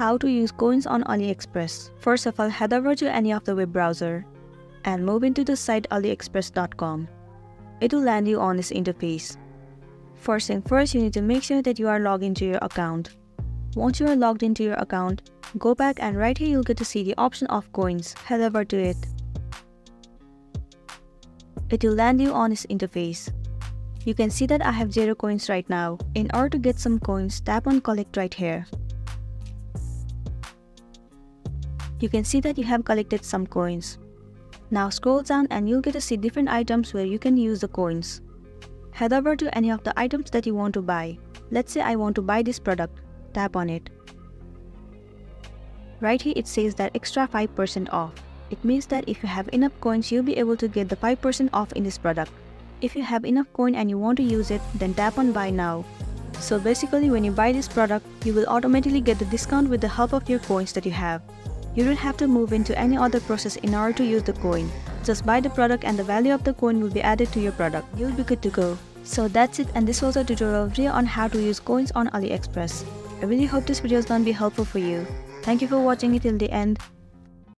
how to use coins on AliExpress. First of all, head over to any of the web browser and move into the site aliexpress.com. It will land you on this interface. First thing first, you need to make sure that you are logged into your account. Once you are logged into your account, go back and right here you'll get to see the option of coins. Head over to it. It will land you on this interface. You can see that I have 0 coins right now. In order to get some coins, tap on collect right here. You can see that you have collected some coins. Now scroll down and you'll get to see different items where you can use the coins. Head over to any of the items that you want to buy. Let's say I want to buy this product. Tap on it. Right here it says that extra 5% off. It means that if you have enough coins, you'll be able to get the 5% off in this product. If you have enough coin and you want to use it, then tap on buy now. So basically when you buy this product, you will automatically get the discount with the help of your coins that you have. You don't have to move into any other process in order to use the coin. Just buy the product and the value of the coin will be added to your product. You'll be good to go. So that's it and this was a tutorial video on how to use coins on AliExpress. I really hope this video is gonna be helpful for you. Thank you for watching it till the end.